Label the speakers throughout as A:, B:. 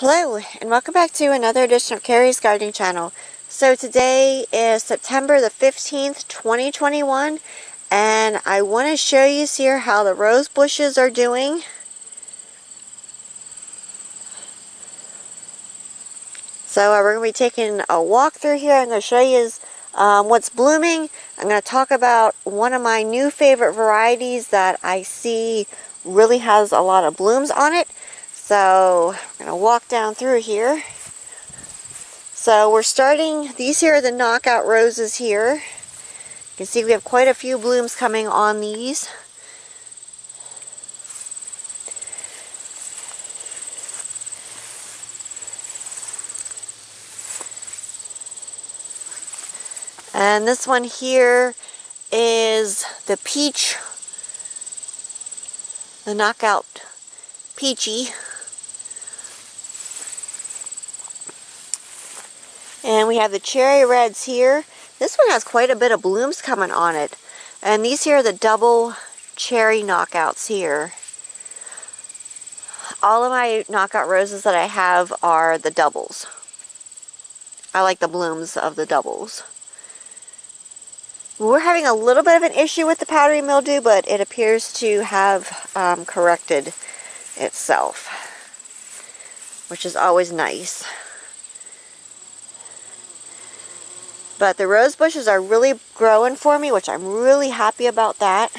A: Hello and welcome back to another edition of Carrie's Gardening Channel. So today is September the 15th, 2021 and I want to show you here how the rose bushes are doing. So uh, we're going to be taking a walk through here. I'm going to show you um, what's blooming. I'm going to talk about one of my new favorite varieties that I see really has a lot of blooms on it. So I'm going to walk down through here. So we're starting, these here are the knockout roses here. You can see we have quite a few blooms coming on these. And this one here is the peach, the knockout peachy. And we have the cherry reds here. This one has quite a bit of blooms coming on it. And these here are the double cherry knockouts here. All of my knockout roses that I have are the doubles. I like the blooms of the doubles. We're having a little bit of an issue with the powdery mildew, but it appears to have um, corrected itself, which is always nice. But the rose bushes are really growing for me, which I'm really happy about that.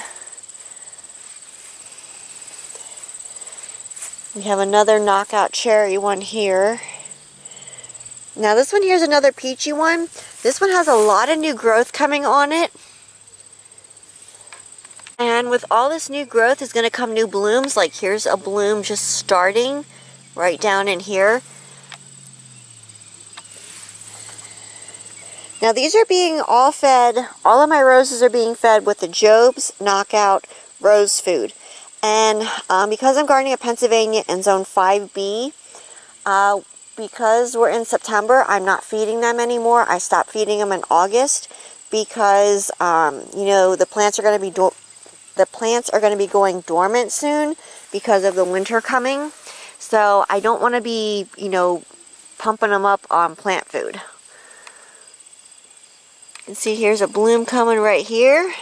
A: We have another knockout cherry one here. Now this one here is another peachy one. This one has a lot of new growth coming on it. And with all this new growth is going to come new blooms. Like here's a bloom just starting right down in here. Now these are being all fed, all of my roses are being fed with the Jobe's Knockout Rose Food. And um, because I'm gardening in Pennsylvania in Zone 5B, uh, because we're in September, I'm not feeding them anymore. I stopped feeding them in August because, um, you know, the plants are going to be the plants are going to be going dormant soon because of the winter coming. So I don't want to be, you know, pumping them up on plant food can see here's a bloom coming right here.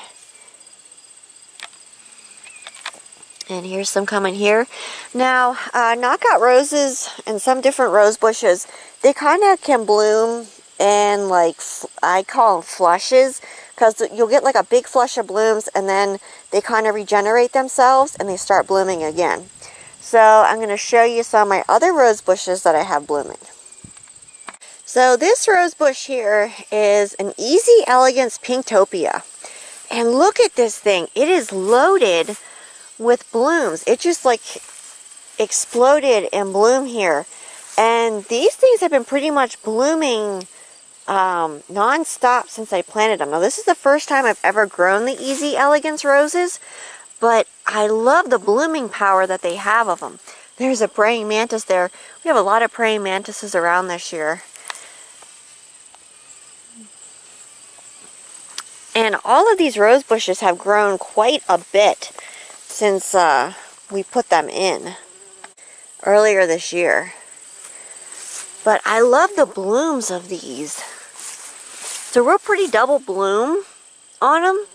A: And here's some coming here. Now, uh, knockout roses and some different rose bushes, they kind of can bloom in like, I call them flushes, because you'll get like a big flush of blooms and then they kind of regenerate themselves and they start blooming again. So I'm going to show you some of my other rose bushes that I have blooming. So this rose bush here is an Easy Elegance Pinktopia. And look at this thing. It is loaded with blooms. It just like exploded in bloom here. And these things have been pretty much blooming um, non-stop since I planted them. Now this is the first time I've ever grown the Easy Elegance roses, but I love the blooming power that they have of them. There's a praying mantis there. We have a lot of praying mantises around this year. And all of these rose bushes have grown quite a bit since uh, we put them in earlier this year. But I love the blooms of these. It's a real pretty double bloom on them.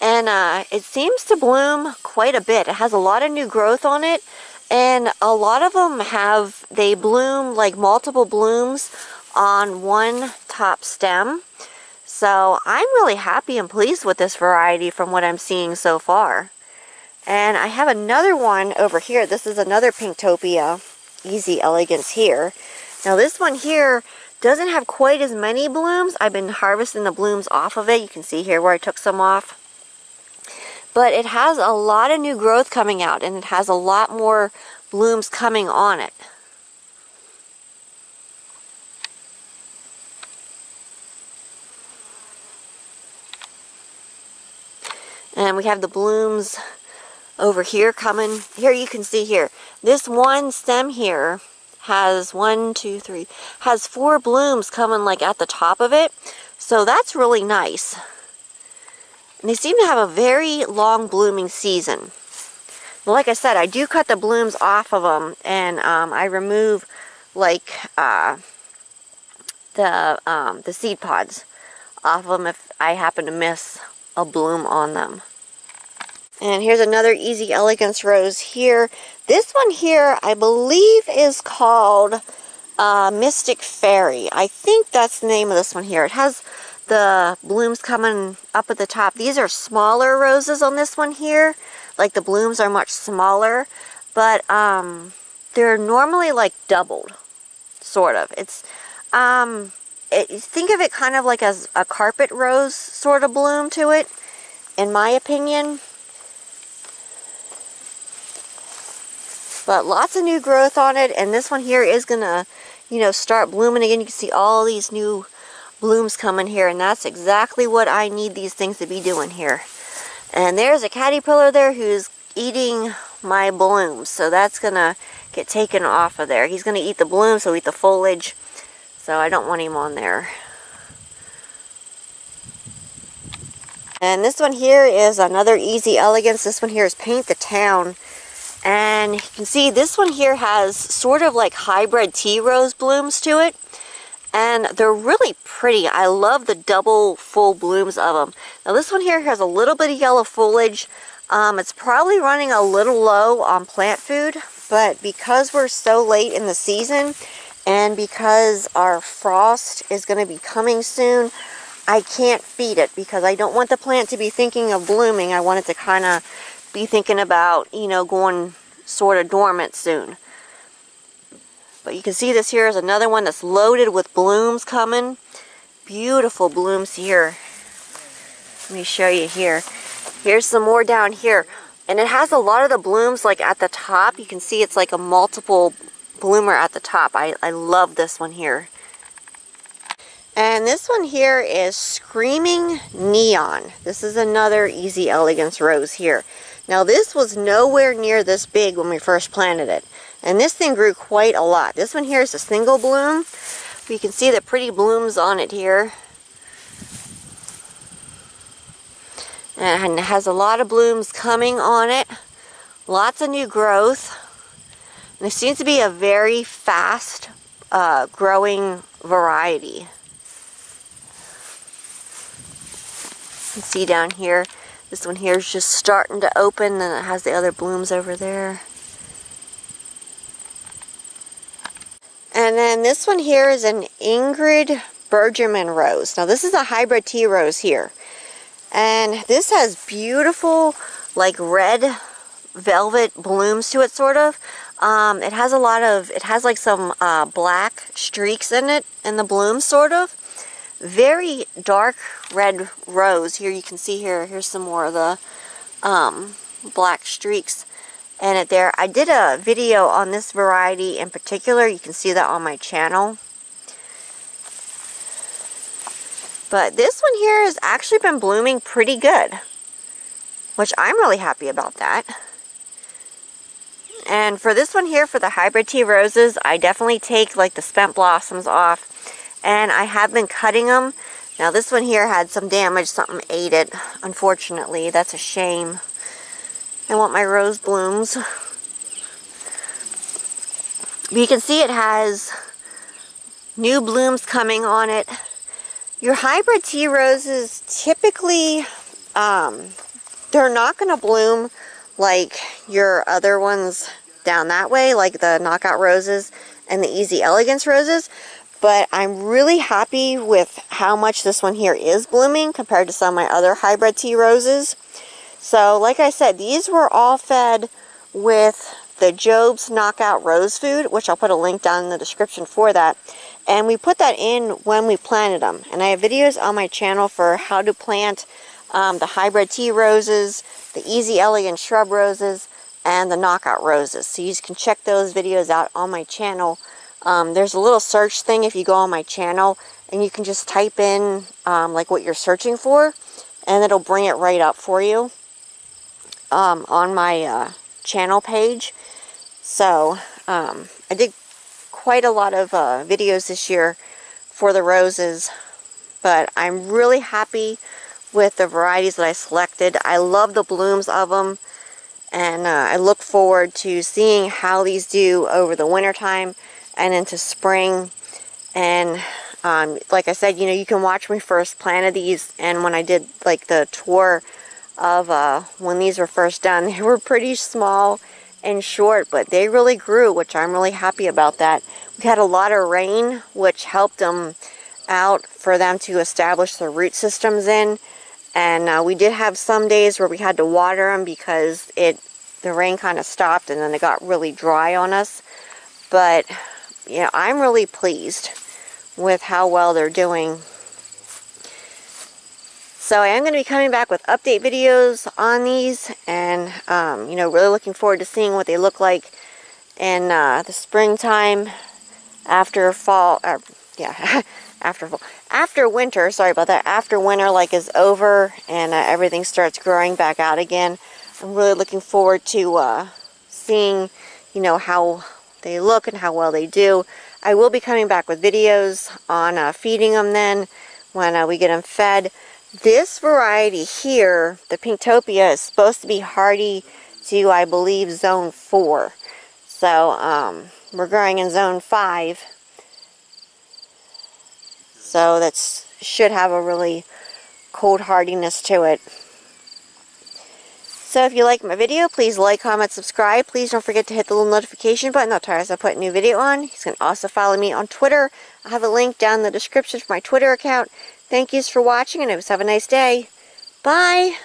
A: And uh, it seems to bloom quite a bit. It has a lot of new growth on it. And a lot of them have, they bloom like multiple blooms on one top stem. So I'm really happy and pleased with this variety from what I'm seeing so far. And I have another one over here. This is another Pinktopia Easy Elegance here. Now this one here doesn't have quite as many blooms. I've been harvesting the blooms off of it. You can see here where I took some off. But it has a lot of new growth coming out and it has a lot more blooms coming on it. And we have the blooms over here coming. Here you can see here. This one stem here has one, two, three, has four blooms coming like at the top of it. So that's really nice. And they seem to have a very long blooming season. like I said, I do cut the blooms off of them and um, I remove like uh, the um, the seed pods off of them if I happen to miss a bloom on them. And here's another Easy Elegance rose here. This one here, I believe, is called uh, Mystic Fairy. I think that's the name of this one here. It has the blooms coming up at the top. These are smaller roses on this one here. Like the blooms are much smaller, but um, they're normally like doubled, sort of. It's, um, it, think of it kind of like as a carpet rose sort of bloom to it, in my opinion. But lots of new growth on it, and this one here is going to, you know, start blooming again. You can see all these new blooms coming here, and that's exactly what I need these things to be doing here. And there's a caterpillar there who's eating my blooms, so that's going to get taken off of there. He's going to eat the blooms, so eat the foliage, so I don't want him on there. And this one here is another Easy Elegance. This one here is Paint the Town. And you can see this one here has sort of like hybrid tea rose blooms to it. And they're really pretty. I love the double full blooms of them. Now this one here has a little bit of yellow foliage. Um, it's probably running a little low on plant food. But because we're so late in the season and because our frost is going to be coming soon, I can't feed it because I don't want the plant to be thinking of blooming. I want it to kind of be thinking about, you know, going sort of dormant soon. But you can see this here is another one that's loaded with blooms coming. Beautiful blooms here. Let me show you here. Here's some more down here. And it has a lot of the blooms like at the top. You can see it's like a multiple bloomer at the top. I, I love this one here. And this one here is Screaming Neon. This is another Easy Elegance rose here. Now this was nowhere near this big when we first planted it. And this thing grew quite a lot. This one here is a single bloom. You can see the pretty blooms on it here. And it has a lot of blooms coming on it. Lots of new growth. And it seems to be a very fast uh, growing variety. You can see down here this one here is just starting to open and it has the other blooms over there. And then this one here is an Ingrid Bergerman rose. Now this is a hybrid tea rose here. And this has beautiful like red velvet blooms to it sort of. Um, it has a lot of, it has like some uh, black streaks in it in the blooms sort of very dark red rose. Here you can see here, here's some more of the um, black streaks in it there. I did a video on this variety in particular. You can see that on my channel. But this one here has actually been blooming pretty good. Which I'm really happy about that. And for this one here, for the hybrid tea roses, I definitely take like the spent blossoms off and I have been cutting them. Now this one here had some damage, something ate it, unfortunately. That's a shame. I want my rose blooms. But you can see it has new blooms coming on it. Your hybrid tea roses typically, um, they're not going to bloom like your other ones down that way, like the knockout roses and the easy elegance roses. But I'm really happy with how much this one here is blooming compared to some of my other hybrid tea roses. So like I said, these were all fed with the Jobe's Knockout Rose Food, which I'll put a link down in the description for that. And we put that in when we planted them. And I have videos on my channel for how to plant um, the hybrid tea roses, the easy elegant shrub roses, and the knockout roses. So you can check those videos out on my channel um, there's a little search thing if you go on my channel and you can just type in um, like what you're searching for and it'll bring it right up for you um, on my uh, channel page. So um, I did quite a lot of uh, videos this year for the roses but I'm really happy with the varieties that I selected. I love the blooms of them and uh, I look forward to seeing how these do over the winter time and into spring. And um, like I said, you know, you can watch me first planted these. And when I did like the tour of uh, when these were first done, they were pretty small and short, but they really grew, which I'm really happy about that. We had a lot of rain, which helped them out for them to establish their root systems in. And uh, we did have some days where we had to water them because it the rain kind of stopped and then it got really dry on us. But, you know, I'm really pleased with how well they're doing. So I am going to be coming back with update videos on these and, um, you know, really looking forward to seeing what they look like in uh, the springtime after fall, or, yeah, after fall, after winter, sorry about that, after winter like is over and uh, everything starts growing back out again. I'm really looking forward to uh, seeing, you know, how they look and how well they do. I will be coming back with videos on uh, feeding them then when uh, we get them fed. This variety here, the Pinktopia, is supposed to be hardy to, I believe, zone 4. So, um, we're growing in zone 5. So, that should have a really cold hardiness to it. So if you like my video, please like, comment, subscribe. Please don't forget to hit the little notification button. Tell you as I put a new video on. You can also follow me on Twitter. I have a link down in the description for my Twitter account. Thank yous for watching and have a nice day. Bye!